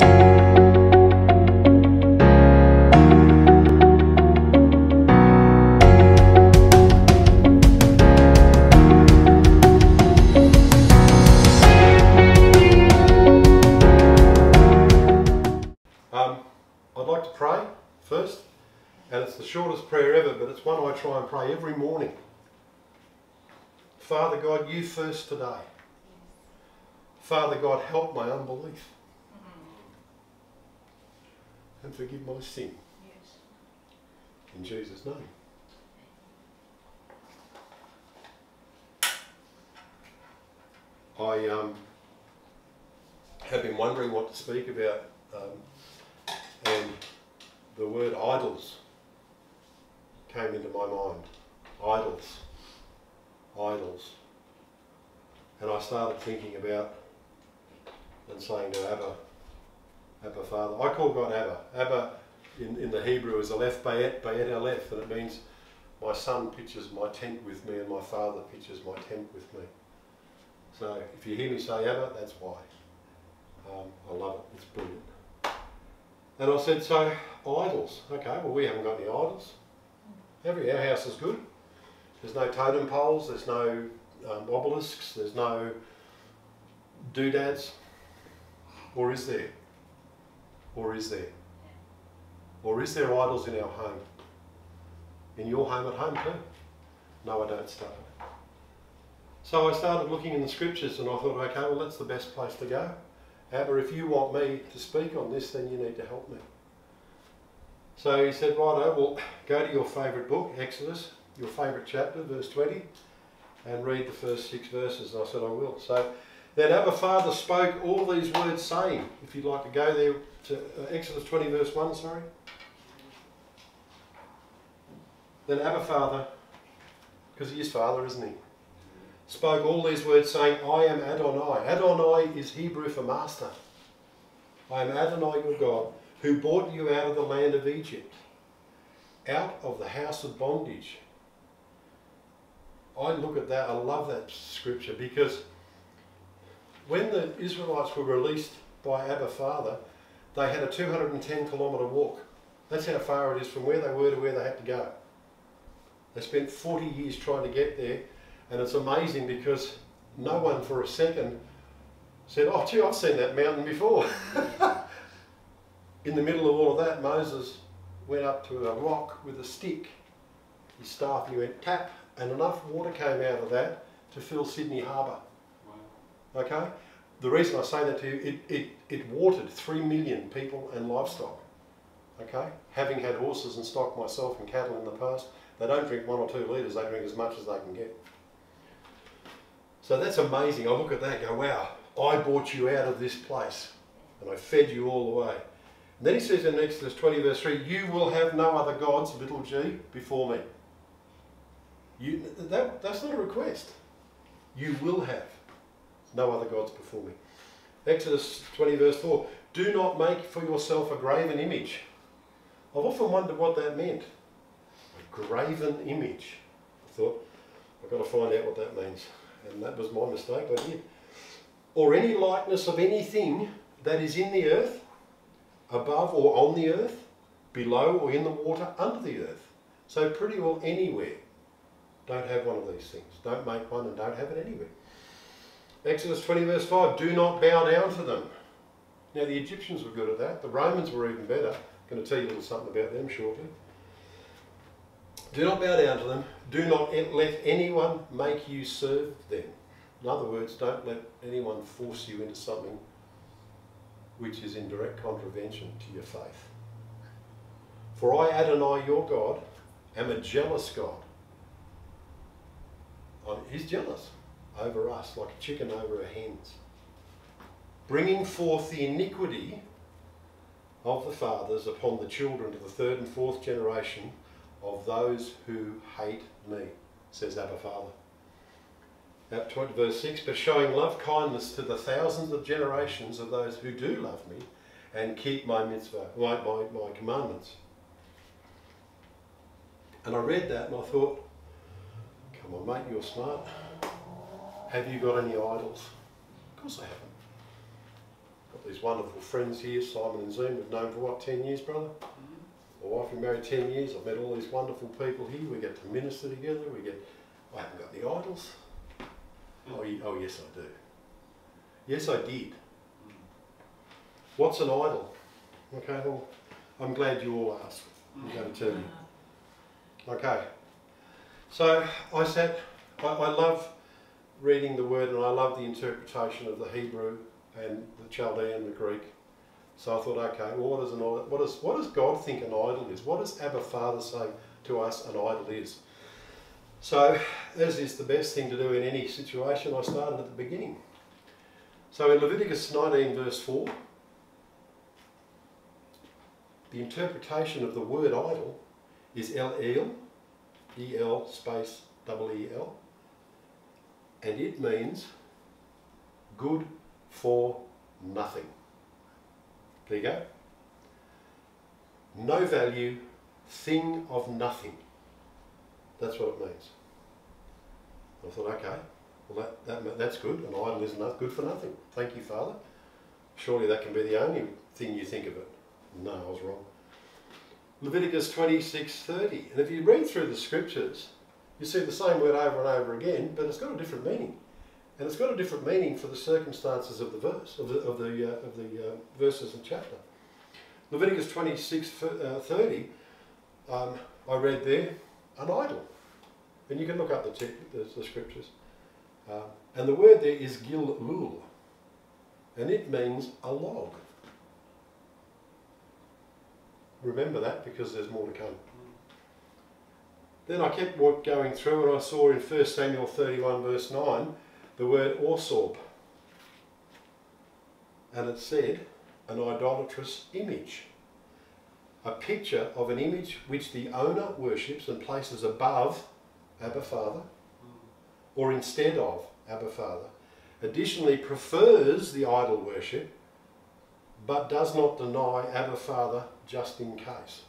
Um, first, and it's the shortest prayer ever, but it's one I try and pray every morning. Father God, you first today. Father God, help my unbelief and forgive my sin. In Jesus' name. I um, have been wondering what to speak about, um, and the word idols came into my mind. Idols. Idols. And I started thinking about and saying to Abba, Abba Father, I call God Abba. Abba in, in the Hebrew is Aleph Bayet, Bayet Aleph, and it means my son pitches my tent with me and my father pitches my tent with me. So if you hear me say Abba, that's why. Um, I love it, it's brilliant. And I said, so idols. Okay, well we haven't got any idols. Every our house is good. There's no totem poles, there's no um, obelisks, there's no doodads. Or is there? Or is there? Or is there idols in our home? In your home at home too? No, I don't start. So I started looking in the scriptures and I thought, okay, well that's the best place to go. Abba, if you want me to speak on this, then you need to help me. So he said, righto, well, go to your favourite book, Exodus, your favourite chapter, verse 20, and read the first six verses. And I said, I will. So then Abba Father spoke all these words, saying, if you'd like to go there to uh, Exodus 20, verse 1, sorry. Then Abba Father, because he is Father, isn't he? Spoke all these words, saying, I am Adonai. Adonai is Hebrew for master. I am Adonai your God, who brought you out of the land of Egypt, out of the house of bondage. I look at that, I love that scripture because when the Israelites were released by Abba Father, they had a 210 kilometre walk. That's how far it is from where they were to where they had to go. They spent 40 years trying to get there, and it's amazing because no one for a second said, Oh, gee, I've seen that mountain before. In the middle of all of that, Moses went up to a rock with a stick, his staff, and he went tap, and enough water came out of that to fill Sydney Harbour. Okay? The reason I say that to you, it, it, it watered three million people and livestock. Okay? Having had horses and stock myself and cattle in the past, they don't drink one or two litres, they drink as much as they can get. So that's amazing. I look at that and go, wow, I bought you out of this place and I fed you all the way. And then he says in Exodus 20 verse 3, you will have no other gods, little g, before me. You, that, that's not a request. You will have no other gods before me. Exodus 20 verse 4, do not make for yourself a graven image. I've often wondered what that meant. A graven image. I thought, I've got to find out what that means. And that was my mistake, I did. Or any likeness of anything that is in the earth, above or on the earth, below or in the water, under the earth. So pretty well anywhere. Don't have one of these things. Don't make one and don't have it anywhere. Exodus 20 verse 5, do not bow down to them. Now the Egyptians were good at that. The Romans were even better. I'm going to tell you a little something about them shortly. Do not bow down to them. Do not let anyone make you serve them. In other words, don't let anyone force you into something which is in direct contravention to your faith. For I, Adonai, your God, am a jealous God. He's jealous over us, like a chicken over her hens, bringing forth the iniquity of the fathers upon the children to the third and fourth generation of those who hate me, says Abba Father. At 20, verse 6, but showing love kindness to the thousands of generations of those who do love me and keep my mitzvah, my, my, my commandments. And I read that and I thought, come on mate, you're smart. Have you got any idols? Of course I haven't. Got these wonderful friends here, Simon and Zoom, we've known for what, 10 years, brother? Mm-hmm. My wife been married 10 years, I've met all these wonderful people here, we get to minister together, we get, I haven't got any idols. Hmm. Oh, ye- oh yes I do. Yes I did. Hmm. What's an idol? Okay, well, I'm glad you all asked. I'm going to tell you. Uh-huh. Okay. So I said, I, I love reading the word and I love the interpretation of the Hebrew and the Chaldean, the Greek. So I thought, okay, well, what is an idol? What, is, what does God think an idol is? What does Abba Father say to us an idol is? So, as is the best thing to do in any situation, I started at the beginning. So in Leviticus 19, verse 4, the interpretation of the word idol is El El, E L space double E L, and it means good for nothing. There you go. No value, thing of nothing. That's what it means. I thought, okay, well that, that that's good. An idol is not good for nothing. Thank you, Father. Surely that can be the only thing you think of it. No, I was wrong. Leviticus 26:30. And if you read through the scriptures, you see the same word over and over again, but it's got a different meaning. And it's got a different meaning for the circumstances of the verse, of the, of the, uh, of the uh, verses and chapter. Leviticus 26:30, um, I read there, an idol. And you can look up the, the, the scriptures. Um, and the word there is gilul, and it means a log. Remember that because there's more to come. Then I kept going through and I saw in 1 Samuel 31 verse 9 the word orsorb. And it said, an idolatrous image. A picture of an image which the owner worships and places above Abba Father or instead of Abba Father. Additionally, prefers the idol worship but does not deny Abba Father just in case.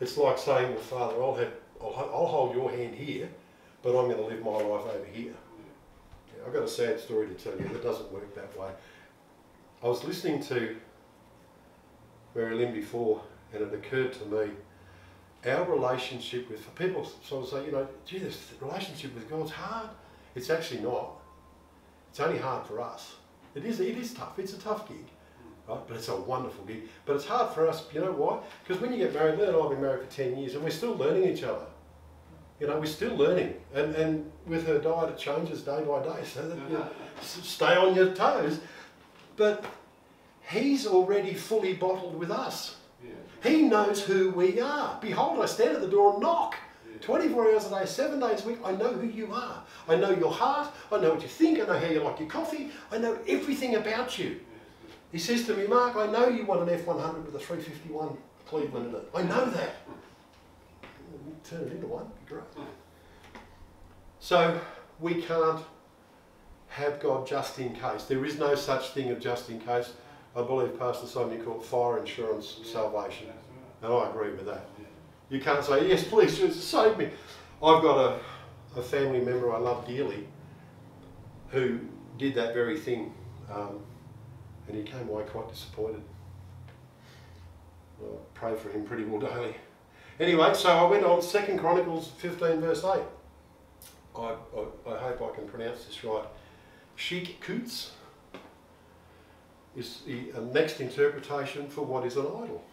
It's like saying, well, Father, I'll, have, I'll, I'll hold your hand here, but I'm going to live my life over here. Yeah, I've got a sad story to tell you. It doesn't work that way. I was listening to Mary Lynn before, and it occurred to me our relationship with people sort of say, you know, gee, this relationship with God's hard. It's actually not. It's only hard for us. It is. It is tough. It's a tough gig, right? But it's a wonderful gig. But it's hard for us. You know why? Because when you get married, Lynn and I've been married for ten years, and we're still learning each other. You know, we're still learning, and and with her diet, it changes day by day. So that you know, stay on your toes. But he's already fully bottled with us. He knows who we are. Behold, I stand at the door and knock. 24 hours a day, seven days a week, I know who you are. I know your heart. I know what you think. I know how you like your coffee. I know everything about you. He says to me, Mark, I know you want an F100 with a 351 Cleveland in it. I know that. Turn it into one, be great. So we can't have God just in case. There is no such thing of just in case. I believe Pastor Simon called fire insurance salvation. And I agree with that. You can't say, yes, please, save me. I've got a, a family member I love dearly who did that very thing. Um, and he came away quite disappointed. I pray for him pretty well daily. Anyway, so I went on 2 Chronicles 15, verse 8. I, I, I hope I can pronounce this right. Sheik Kutz is the uh, next interpretation for what is an idol.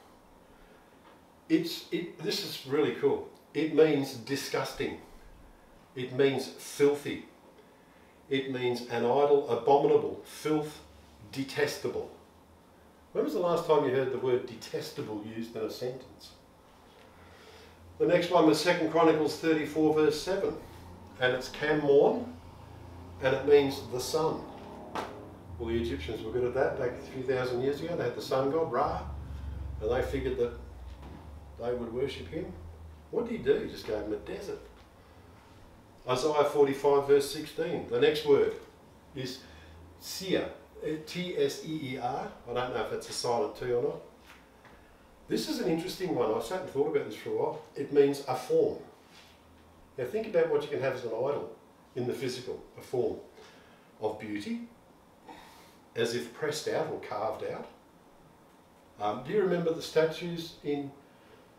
It's, it, this is really cool. It means disgusting. It means filthy. It means an idol, abominable, filth, detestable. When was the last time you heard the word detestable used in a sentence? The next one was 2 Chronicles 34, verse 7. And it's Cammorn, and it means the sun. Well, the Egyptians were good at that back a few thousand years ago. They had the sun god, Ra, and they figured that they would worship him. What did he do? He just gave them a desert. Isaiah 45, verse 16. The next word is seer. T S E E R. I don't know if it's a silent T or not. This is an interesting one. I sat and thought about this for a while. It means a form. Now think about what you can have as an idol in the physical, a form of beauty, as if pressed out or carved out. Um, do you remember the statues in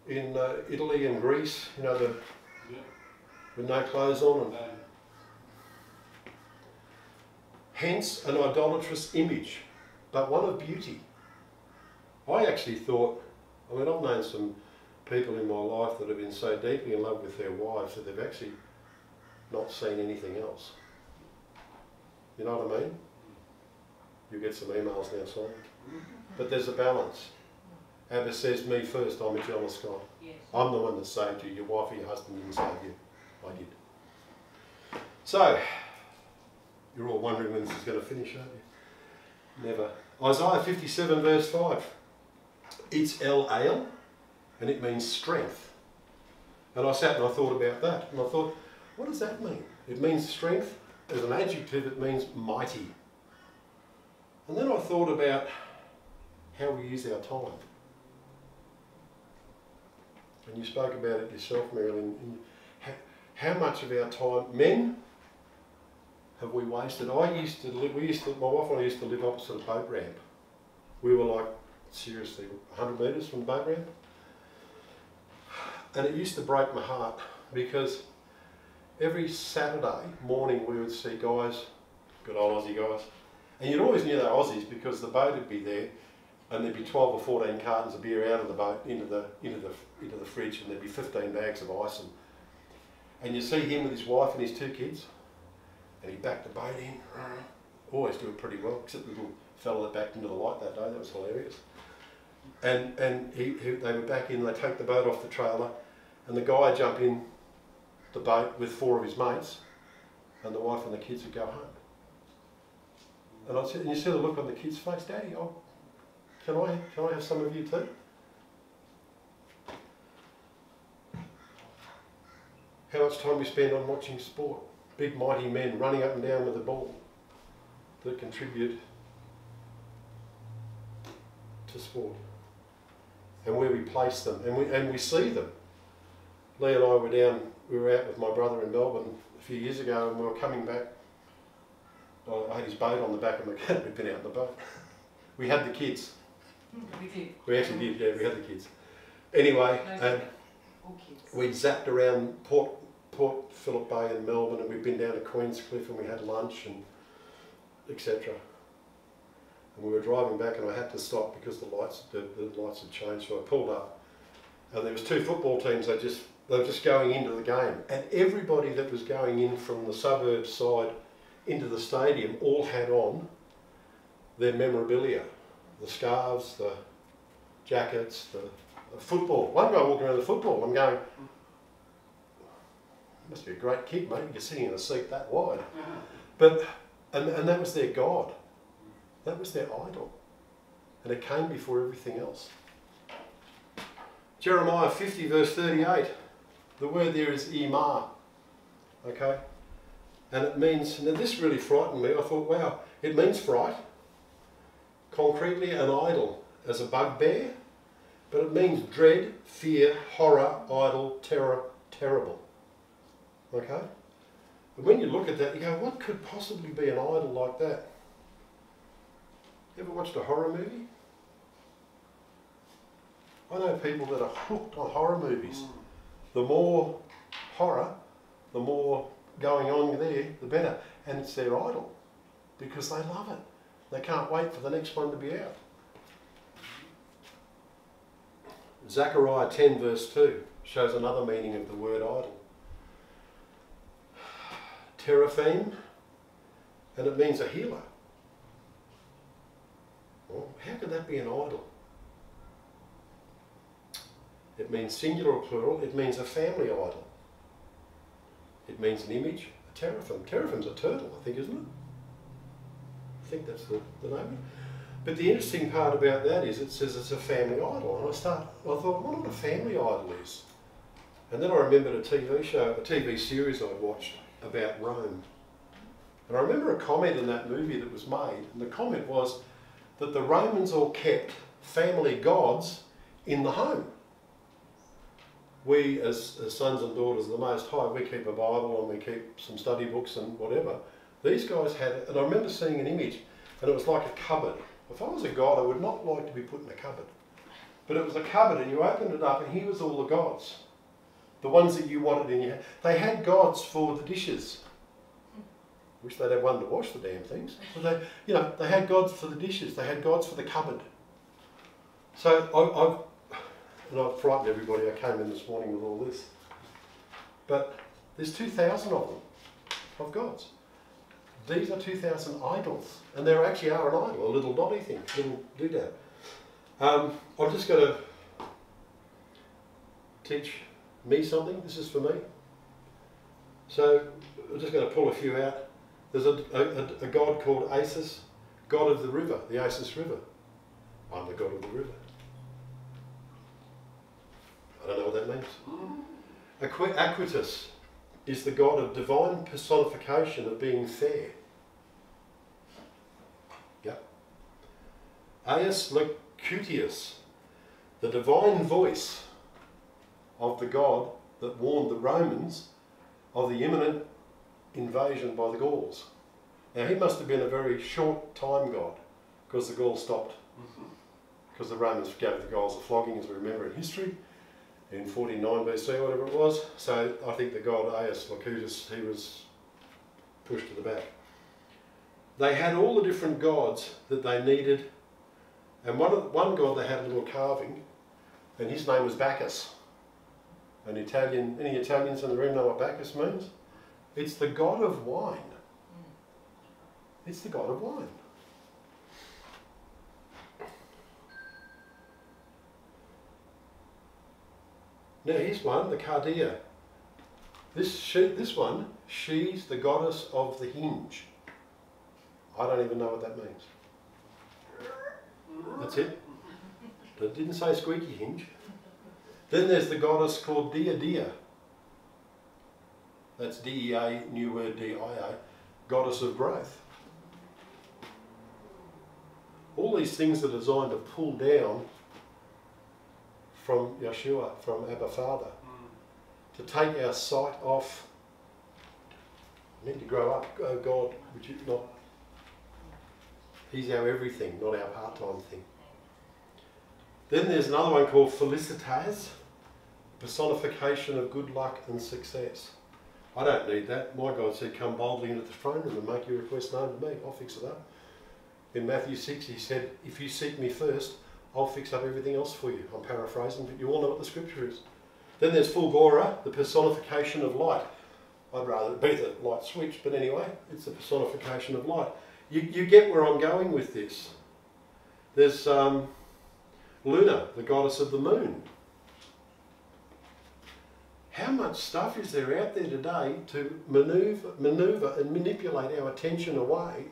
in uh, Italy and Greece? You know, the Yeah. with no clothes on, and No. Hence an idolatrous image, but one of beauty. I actually thought, I mean, I've known some people in my life that have been so deeply in love with their wives that they've actually not seen anything else. You know what I mean? You get some emails now, sorry. But there's a balance. Abba says, me first, I'm a jealous God. Yes. I'm the one that saved you. Your wife or your husband didn't save you. I did. So, you're all wondering when this is going to finish, aren't you? Never. Isaiah 57, verse 5. It's El Ale, and it means strength. And I sat and I thought about that, and I thought, what does that mean? It means strength. As an adjective, it means mighty. And then I thought about how we use our time. And you spoke about it yourself, Marilyn. How, how much of our time, men, have we wasted? I used to live, we used to, my wife and I used to live opposite a boat ramp. We were like, seriously, 100 metres from the boat ramp. And it used to break my heart because every Saturday morning we would see guys, good old Aussie guys, and you'd always knew they were Aussies because the boat would be there and there'd be 12 or 14 cartons of beer out of the boat into the, into the, into the fridge and there'd be 15 bags of ice and, and you see him with his wife and his two kids and he backed the boat in, uh, always do it pretty well except the little fella that backed into the light that day, that was hilarious. And, and he, he, they were back in, they take the boat off the trailer and the guy jump in the boat with four of his mates and the wife and the kids would go home. And, I said, and you see the look on the kid's face, Daddy, oh, can I, can I have some of you too? How much time we spend on watching sport? Big mighty men running up and down with the ball that contribute to sport. And where we place them, and we, and we see them. Lee and I were down, we were out with my brother in Melbourne a few years ago and we were coming back. I had his boat on the back of my car, we'd been out in the boat. We had the kids. We did. We actually did, yeah, we had the kids. Anyway, um, we'd zapped around Port, Port Phillip Bay in Melbourne and we'd been down to Queenscliff and we had lunch and etc. And we were driving back and I had to stop because the lights, the, the lights had changed so I pulled up and there was two football teams, they just, they were just going into the game and everybody that was going in from the suburb side into the stadium all had on their memorabilia, the scarves, the jackets, the, the football. One guy walking around the football, I'm going, must be a great kid, mate. You're sitting in a seat that wide. But, and, and that was their God. That was their idol. And it came before everything else. Jeremiah 50, verse 38. The word there is imar. Okay? And it means, now this really frightened me. I thought, wow, it means fright. Concretely, an idol as a bugbear, but it means dread, fear, horror, idol, terror, terrible. Okay? And when you look at that, you go, what could possibly be an idol like that? Ever watched a horror movie? I know people that are hooked on horror movies. Hmm. The more horror, the more going on there, the better. And it's their idol because they love it. They can't wait for the next one to be out. Zechariah 10, verse 2 shows another meaning of the word idol. Teraphim, and it means a healer. Well, how could that be an idol? It means singular or plural, it means a family idol. It means an image, a teraphim. Teraphim's a turtle, I think, isn't it? I think that's the, the name. But the interesting part about that is it says it's a family idol. And I start, I thought, what a family idol is. And then I remembered a TV show, a TV series I'd watched about Rome. And I remember a comment in that movie that was made, and the comment was that the Romans all kept family gods in the home. We, as, as sons and daughters of the Most High, we keep a Bible and we keep some study books and whatever. These guys had, and I remember seeing an image, and it was like a cupboard. If I was a god, I would not like to be put in a cupboard. But it was a cupboard, and you opened it up, and here was all the gods. The ones that you wanted in your They had gods for the dishes. Wish they'd have one to wash the damn things. But they, you know, they had gods for the dishes. They had gods for the cupboard. So I, I've, and I've frightened everybody. I came in this morning with all this. But there's 2,000 of them, of gods. These are 2,000 idols. And there actually are an idol, a little dotty thing, little doodad. Um, I'm just going to teach me something. This is for me. So I'm just going to pull a few out. There's a, a, a god called Acis, god of the river, the Acis River. I'm the god of the river. I don't know what that means. Aqu- Aequitas is the god of divine personification of being fair. Yep. Aius Locutius, the divine voice of the god that warned the Romans of the imminent invasion by the Gauls. Now he must have been a very short time god because the Gauls stopped mm-hmm. because the Romans gave the Gauls a flogging as we remember in history in 49 BC, whatever it was. So I think the god Aius Locutius, he was pushed to the back. They had all the different gods that they needed, and one, one god they had a little carving, and his name was Bacchus. An Italian, any Italians in the room know what Bacchus means? It's the god of wine. Hmm. It's the god of wine. Now here's one, the Cardea. This she, this one, she's the goddess of the hinge. I don't even know what that means. That's it. It didn't say squeaky hinge. Then there's the goddess called Dea Dia. That's D-E-A, new word D-I-A, goddess of growth. All these things are designed to pull down from Yeshua, from Abba Father, to take our sight off. We need to grow up. Oh God, would you not? He's our everything, not our part-time thing. Then there's another one called Felicitas, personification of good luck and success. I don't need that. My God said, Come boldly into the throne room and make your request known to me. I'll fix it up. In Matthew 6, he said, If you seek me first, I'll fix up everything else for you. I'm paraphrasing, but you all know what the scripture is. Then there's Fulgora, the personification of light. I'd rather be the light switch, but anyway, it's the personification of light. You, you get where I'm going with this. There's um, Luna, the goddess of the moon. How much stuff is there out there today to maneuver, maneuver and manipulate our attention away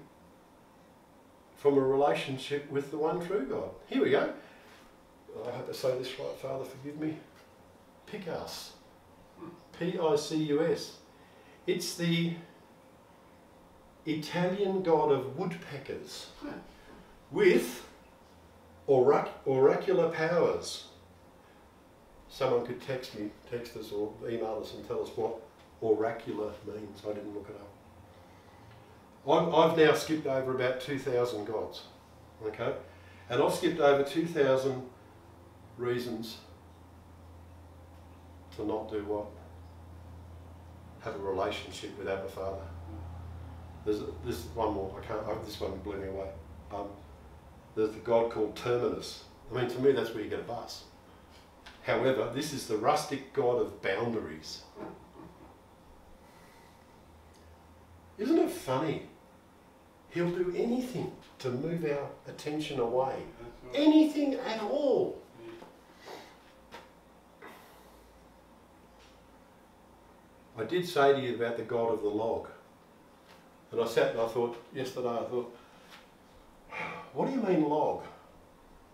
from a relationship with the one true God? Here we go. I hope I say this right, Father, forgive me. Picus. P I C U S. It's the Italian god of woodpeckers hmm. with orac- oracular powers. Someone could text me, text us or email us and tell us what oracular means. I didn't look it up. I'm, I've now skipped over about 2,000 gods, okay? And I've skipped over 2,000 reasons to not do what? Have a relationship with Abba Father. There's this one more. I can't. Oh, this one blew me away. Um, there's the god called Terminus. I mean, to me, that's where you get a bus. However, this is the rustic god of boundaries. Isn't it funny? He'll do anything to move our attention away. Anything at all. I did say to you about the God of the log. And I sat and I thought, yesterday I thought, what do you mean log?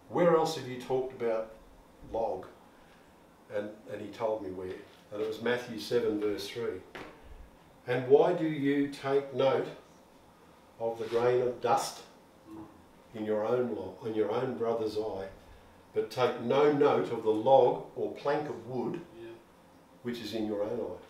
Where else have you talked about log? And, and he told me where. And it was Matthew 7, verse 3. And why do you take note of the grain of dust in your own log, in your own brother's eye, but take no note of the log or plank of wood which is in your own eye?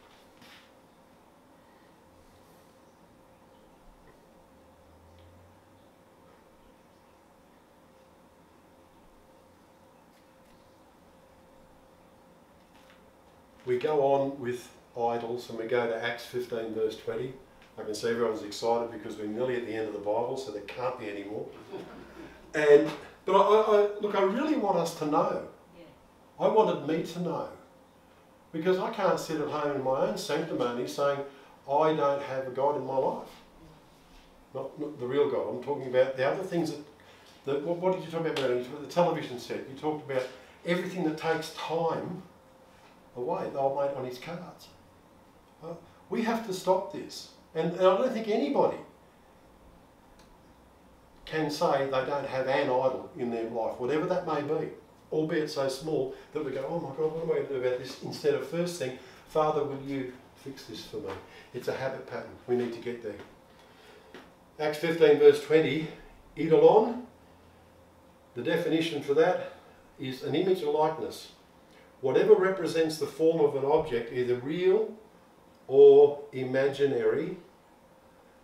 We go on with idols and we go to Acts 15, verse 20. I can see everyone's excited because we're nearly at the end of the Bible, so there can't be any more. And but I, I, look, I really want us to know. Yeah. I wanted me to know because I can't sit at home in my own sanctimony saying I don't have a God in my life. Not, not the real God. I'm talking about the other things that. that what, what did you talk about? The television set. You talked about everything that takes time away. The old mate on his cards. Uh, we have to stop this. And, and I don't think anybody can say they don't have an idol in their life, whatever that may be, albeit so small that we go, oh my God, what am I going to do about this? Instead of first thing, Father, will you fix this for me? It's a habit pattern. We need to get there. Acts 15, verse 20, idolon, the definition for that is an image or likeness. Whatever represents the form of an object, either real or imaginary.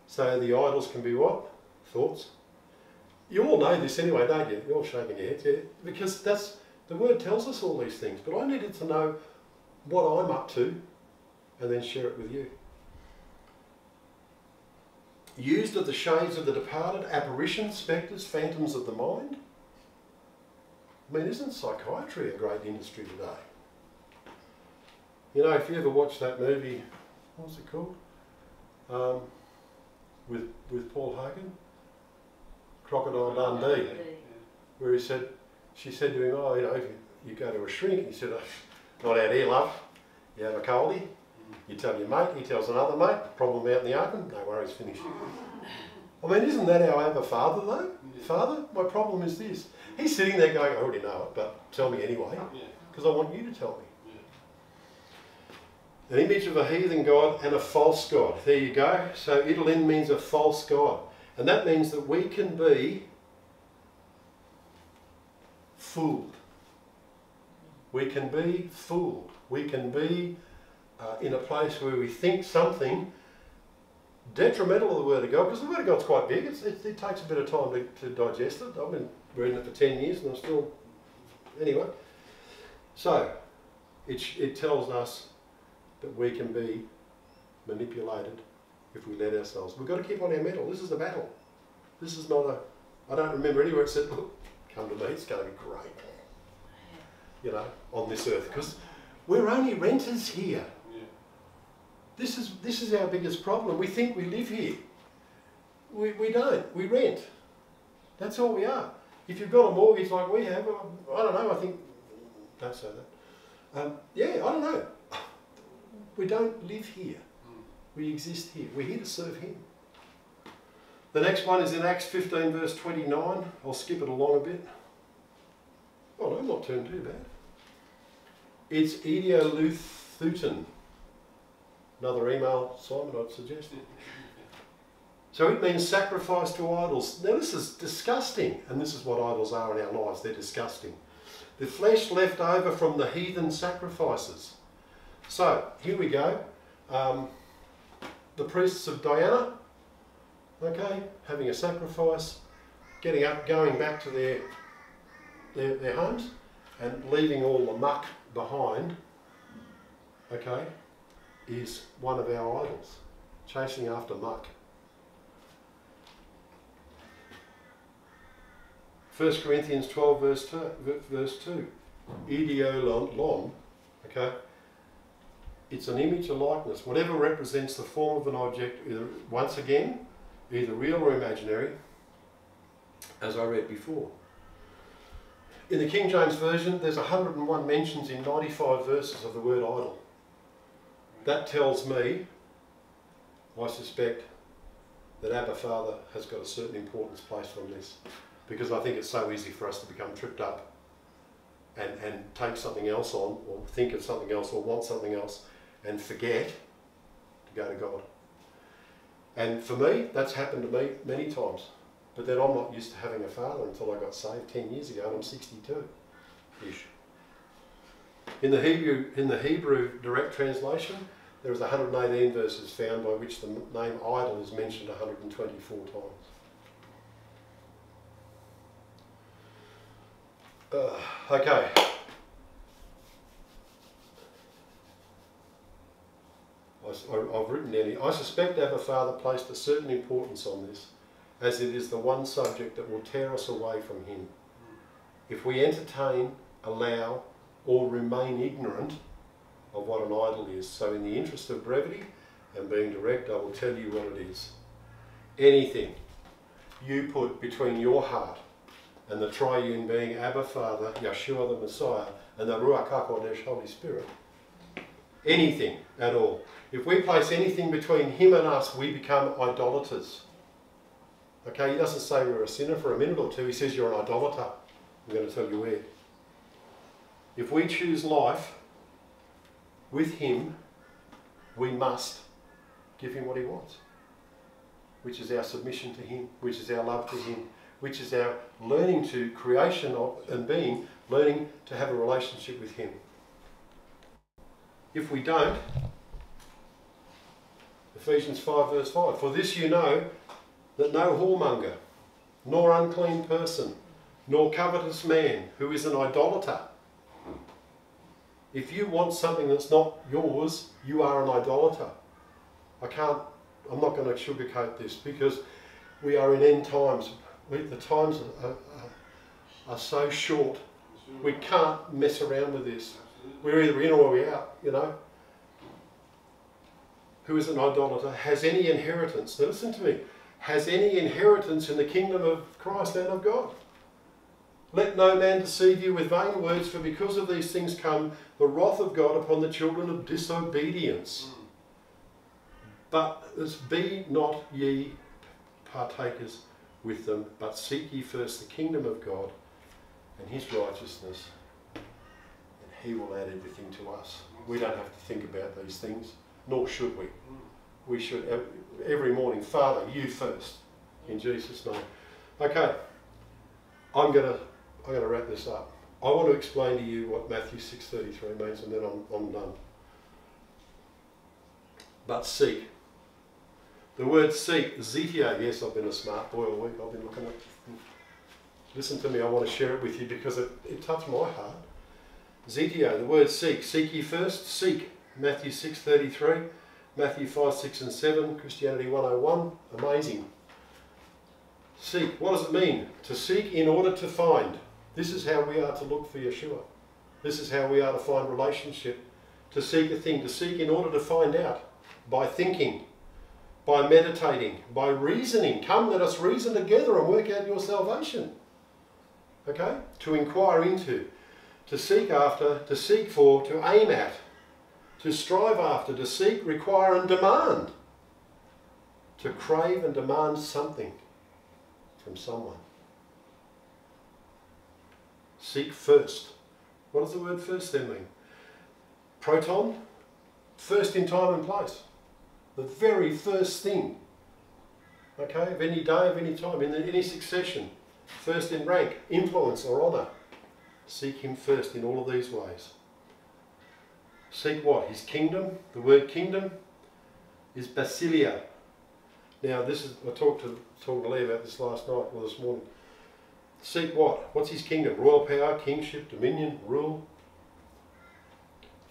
So the idols can be what? Thoughts. You all know this anyway, don't you? You're all shaking your heads, yeah? Because that's the word tells us all these things. But I needed to know what I'm up to and then share it with you. Used of the shades of the departed, apparitions, spectres, phantoms of the mind. I mean, isn't psychiatry a great industry today? You know, if you ever watch that movie, what was it called? Um, with with Paul Hogan, Crocodile Dundee, where he said, she said to him, oh, you know, if you, you go to a shrink, he said, oh, not out here, love. You have a coldie, you tell your mate, he tells another mate, problem out in the open, no worries, finished. I mean, isn't that how I have a father though? Father, my problem is this. He's sitting there going, I already know it, but tell me anyway, because I want you to tell me. An image of a heathen god and a false god. There you go. So idolin means a false god. And that means that we can be fooled. We can be fooled. We can be uh, in a place where we think something detrimental to the Word of God, because the Word of God's quite big. It, it, takes a bit of time to, to digest it. I've been reading it for 10 years and I'm still. Anyway. So, it, it tells us that we can be manipulated if we let ourselves. We've got to keep on our mettle. This is a battle. This is not a. I don't remember anywhere it said, look, come to me, it's going to be great. You know, on this earth. Because we're only renters here. This is, this is our biggest problem. We think we live here. We, we don't. We rent. That's all we are. If you've got a mortgage like we have, I don't know, I think, don't say that. Um, yeah, I don't know. We don't live here. We exist here. We're here to serve Him. The next one is in Acts 15, verse 29. I'll skip it along a bit. Oh, no, I'm not turned too bad. It's Ideoleutheton. Another email, Simon, I'd suggest. So it means sacrifice to idols. Now, this is disgusting, and this is what idols are in our lives. They're disgusting. The flesh left over from the heathen sacrifices. So, here we go. Um, the priests of Diana, okay, having a sacrifice, getting up, going back to their, their, their homes, and leaving all the muck behind, okay, is one of our idols, chasing after muck. 1 Corinthians 12 verse 2, verse 2. Ideolon, okay, it's an image or likeness, whatever represents the form of an object, either, once again, either real or imaginary, as I read before. In the King James Version, there's 101 mentions in 95 verses of the word idol. That tells me, I suspect, that Abba Father has got a certain importance placed on this. Because I think it's so easy for us to become tripped up and, and take something else on, or think of something else, or want something else, and forget to go to God. And for me, that's happened to me many times. But then I'm not used to having a father until I got saved 10 years ago and I'm 62 ish. In the Hebrew, in the Hebrew direct translation, there is 118 verses found by which the name idol is mentioned 124 times. Uh, okay. Christianity. I suspect Abba Father placed a certain importance on this, as it is the one subject that will tear us away from Him. If we entertain, allow, or remain ignorant of what an idol is. So, in the interest of brevity and being direct, I will tell you what it is. Anything you put between your heart and the triune being Abba Father, Yeshua the Messiah, and the Ruach HaKodesh, Holy Spirit. Anything at all. If we place anything between Him and us, we become idolaters. Okay, He doesn't say we're a sinner for a minute or two, He says you're an idolater. I'm going to tell you where. If we choose life with Him, we must give Him what He wants, which is our submission to Him, which is our love to Him, which is our learning to creation of, and being, learning to have a relationship with Him. If we don't, Ephesians 5 verse 5, for this you know that no whoremonger, nor unclean person, nor covetous man who is an idolater. If you want something that's not yours, you are an idolater. I can't, I'm not going to sugarcoat this because we are in end times. We, the times are, are, are so short. We can't mess around with this. We're either in or we're out, you know. Who is an idolater has any inheritance. Now listen to me. Has any inheritance in the kingdom of Christ and of God. Let no man deceive you with vain words, for because of these things come the wrath of God upon the children of disobedience. But be not ye partakers with them, but seek ye first the kingdom of God and his righteousness, and he will add everything to us. We don't have to think about these things, nor should we. We should every morning, Father, you first, in Jesus' name. Okay, I'm gonna I'm gonna wrap this up. I want to explain to you what Matthew 6:33 means, and then I'm, I'm done. But seek. The word seek, zetio. Yes, I've been a smart boy all week. I've been looking at. Listen to me. I want to share it with you because it, it touched my heart. Zetio. The word seek. Seek ye first. Seek. Matthew 6:33. Matthew 5, 6 and 7. Christianity 101. Amazing. Seek. What does it mean? To seek in order to find. This is how we are to look for Yeshua. This is how we are to find relationship. To seek a thing, to seek in order to find out. By thinking, by meditating, by reasoning. Come, let us reason together and work out your salvation. Okay? To inquire into, to seek after, to seek for, to aim at, to strive after, to seek, require, and demand. To crave and demand something from someone. Seek first. What does the word first then mean? Proton, first in time and place. The very first thing. Okay, of any day, of any time, in any succession. First in rank, influence or honour. Seek him first in all of these ways. Seek what? His kingdom. The word kingdom is basilia. Now this is I talked to talked to Lee about this last night or this morning. Seek what? What's his kingdom? Royal power, kingship, dominion, rule.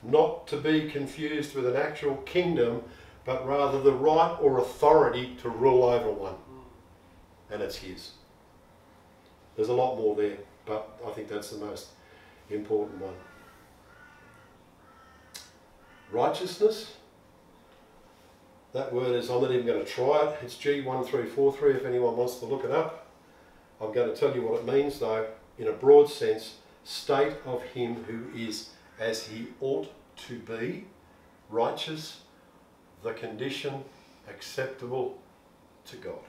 Not to be confused with an actual kingdom, but rather the right or authority to rule over one. And it's his. There's a lot more there, but I think that's the most important one. Righteousness. That word is, I'm not even going to try it. It's G1343 if anyone wants to look it up. I'm going to tell you what it means though, in a broad sense, state of him who is as he ought to be, righteous, the condition acceptable to God.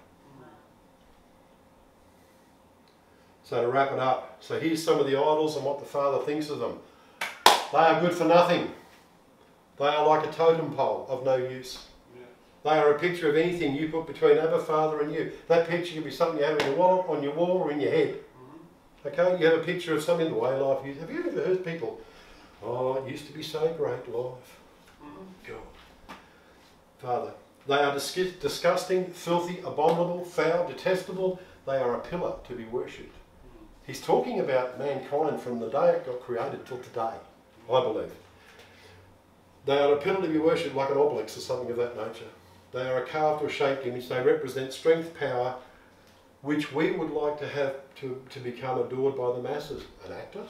So to wrap it up, so here's some of the idols and what the Father thinks of them. They are good for nothing. They are like a totem pole of no use. They are a picture of anything you put between Abba Father and you. That picture can be something you have in your wallet, on your wall, or in your head. Mm-hmm. Okay, you have a picture of something the way life is. Have you ever heard people? Oh, it used to be so great life. Mm-hmm. God, Father, they are disgusting, filthy, abominable, foul, detestable. They are a pillar to be worshipped. Mm-hmm. He's talking about mankind from the day it got created till today, I believe. They are a pillar to be worshipped like an obelisk or something of that nature. They are a carved or shaped image. They represent strength, power, which we would like to have to, to become adored by the masses. An actor,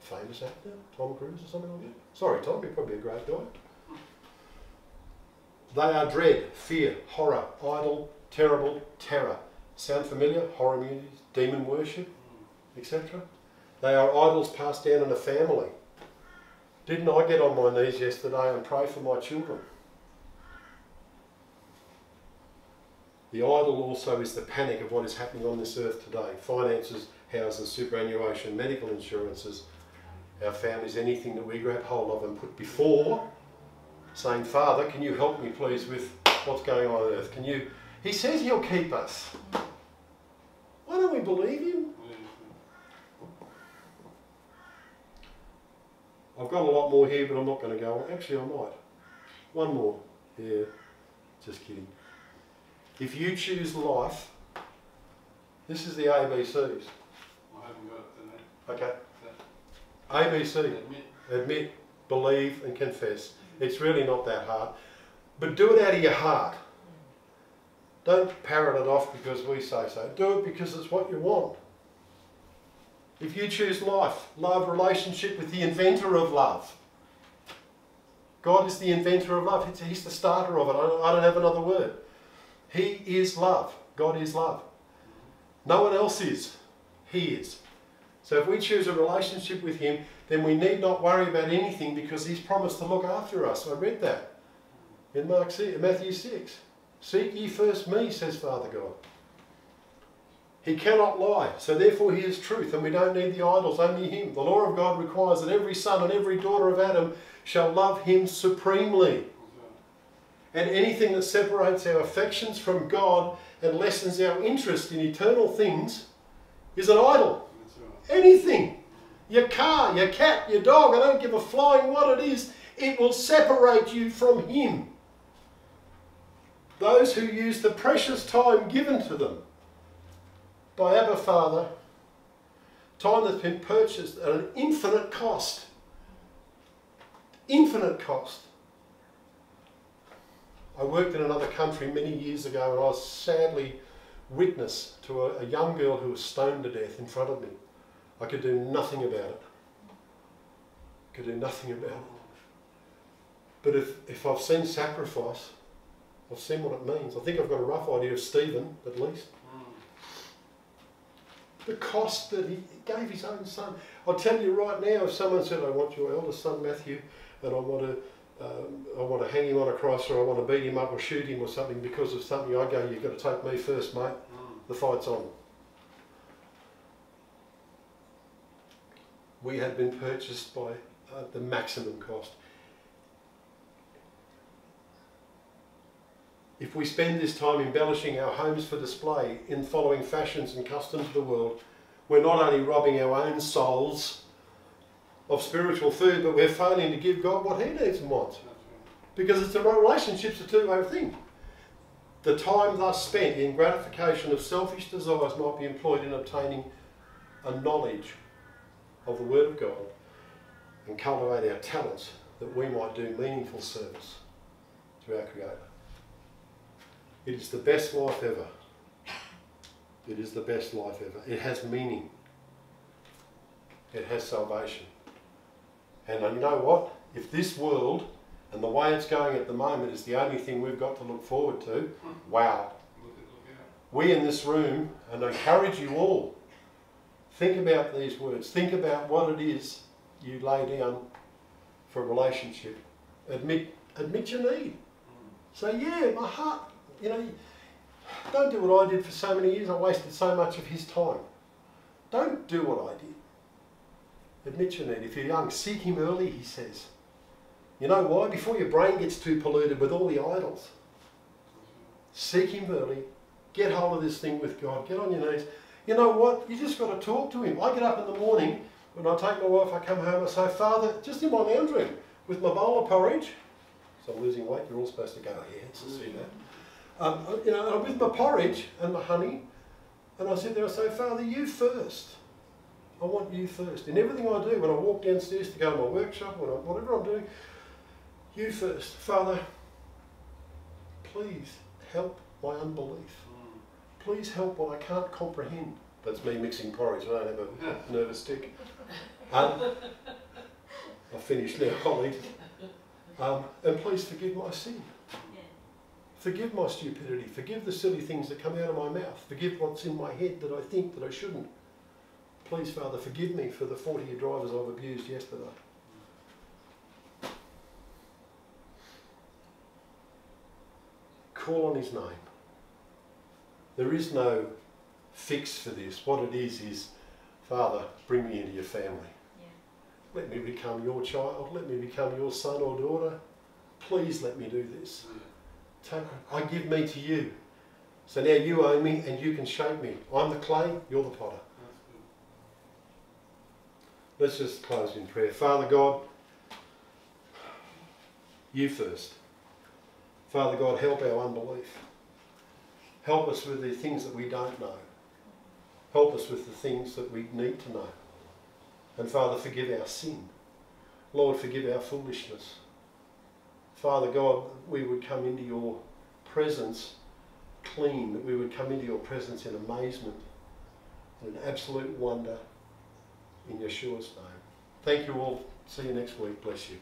famous actor, Tom Cruise or something like that. Sorry, Tom, you're probably a great guy. They are dread, fear, horror, idol, terrible, terror. Sound familiar? Horror movies, demon worship, etc. They are idols passed down in a family. Didn't I get on my knees yesterday and pray for my children? The idol also is the panic of what is happening on this earth today finances, houses, superannuation, medical insurances, our families, anything that we grab hold of and put before saying, Father, can you help me please with what's going on on earth? Can you? He says he'll keep us. Why don't we believe him? I've got a lot more here, but I'm not going to go. Actually, I might. One more. Yeah, just kidding. If you choose life, this is the ABCs. I haven't got it. Okay. ABC. Admit. Admit, believe, and confess. It's really not that hard. But do it out of your heart. Don't parrot it off because we say so. Do it because it's what you want. If you choose life, love, relationship with the inventor of love. God is the inventor of love. He's the starter of it. I don't have another word. He is love. God is love. No one else is. He is. So if we choose a relationship with Him, then we need not worry about anything because He's promised to look after us. I read that in Mark 6, Matthew 6. Seek ye first me, says Father God. He cannot lie, so therefore he is truth, and we don't need the idols, only him. The law of God requires that every son and every daughter of Adam shall love him supremely. And anything that separates our affections from God and lessens our interest in eternal things is an idol. Right. Anything. Your car, your cat, your dog, I don't give a flying what it is, it will separate you from Him. Those who use the precious time given to them by Abba Father, time that's been purchased at an infinite cost. Infinite cost. I worked in another country many years ago and I was sadly witness to a, a young girl who was stoned to death in front of me. I could do nothing about it. Could do nothing about it. But if, if I've seen sacrifice, I've seen what it means. I think I've got a rough idea of Stephen, at least. The cost that he gave his own son. I'll tell you right now, if someone said, I want your eldest son Matthew, and I want to um, I want to hang him on a cross or I want to beat him up or shoot him or something because of something, I go, you've got to take me first, mate. The fight's on. We have been purchased by uh, the maximum cost. If we spend this time embellishing our homes for display in following fashions and customs of the world, we're not only robbing our own souls of spiritual food, but we're failing to give God what He needs and wants. Because it's a relationship's a two-way thing. The time thus spent in gratification of selfish desires might be employed in obtaining a knowledge of the Word of God and cultivate our talents that we might do meaningful service to our Creator. It is the best life ever. It is the best life ever. It has meaning. It has salvation. And you know what? If this world and the way it's going at the moment is the only thing we've got to look forward to, wow. We in this room, and I encourage you all, think about these words. Think about what it is you lay down for a relationship. Admit, admit your need. Say, yeah, my heart, you know, don't do what I did for so many years. I wasted so much of his time. Don't do what I did. Admit your need. If you're young, seek him early, he says. You know why? Before your brain gets too polluted with all the idols. Seek him early. Get hold of this thing with God. Get on your knees. You know what? You just got to talk to him. I get up in the morning, when I take my wife, I come home, I say, Father, just in my lounge room, with my bowl of porridge. So I'm losing weight. You're all supposed to go, here to see that. Um, you know, with my porridge and my honey, and I sit there and say, Father, you first. I want you first. In everything I do, when I walk downstairs to go to my workshop, when I, whatever I'm doing, you first. Father, please help my unbelief. Please help what I can't comprehend. That's me mixing porridge. I don't have a nervous tick. Um, I've finished now. I'll eat it. Um, and please forgive my sin. Forgive my stupidity. Forgive the silly things that come out of my mouth. Forgive what's in my head that I think that I shouldn't. Please, Father, forgive me for the 40 drivers I've abused yesterday. Call on his name. There is no fix for this. What it is is, Father, bring me into your family. Let me become your child. Let me become your son or daughter. Please let me do this. Take, I give me to you. So now you own me and you can shape me. I'm the clay, you're the potter. Let's just close in prayer. Father God, you first. Father God, help our unbelief. Help us with the things that we don't know. Help us with the things that we need to know. And Father, forgive our sin. Lord, forgive our foolishness. Father God, we would come into your presence clean, that we would come into your presence in amazement and an absolute wonder in Yeshua's name. Thank you all. See you next week. Bless you.